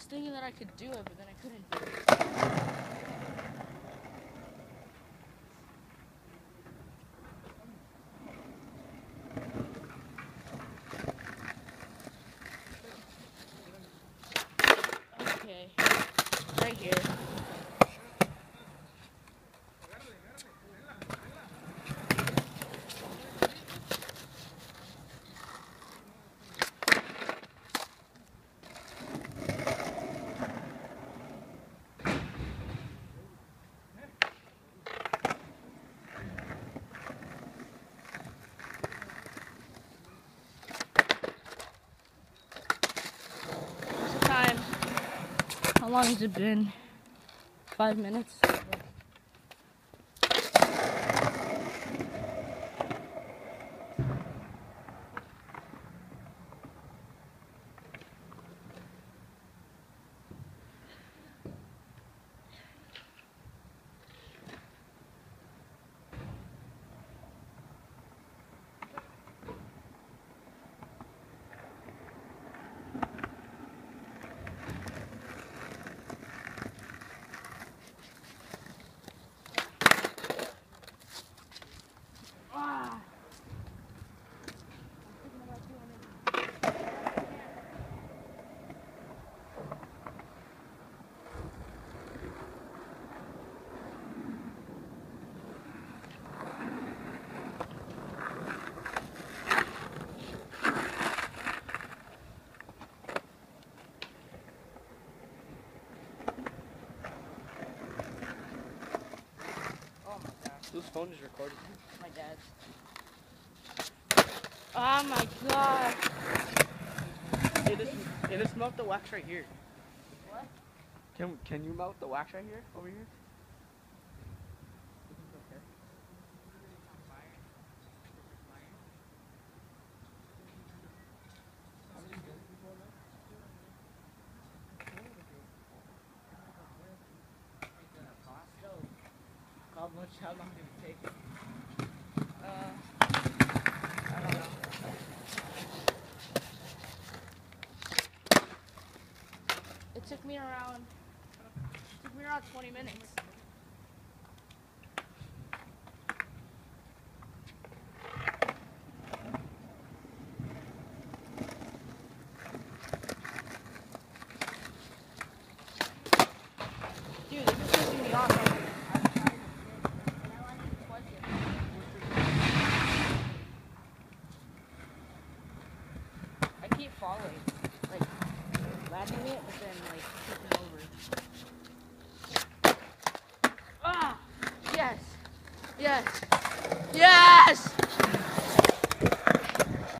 was thinking that I could do it, but then I couldn't do it. Okay, right here. How long has it been? Five minutes? Whose phone is recording? My dad's. Oh my god. Hey, this, hey, let's melt the wax right here. What? Can can you melt the wax right here? Over here? How much? How long did it take? Uh. It took me around. It took me around 20 minutes. Falling, like landing it, but then like tipping over. Ah! Yes! Yes! Yes!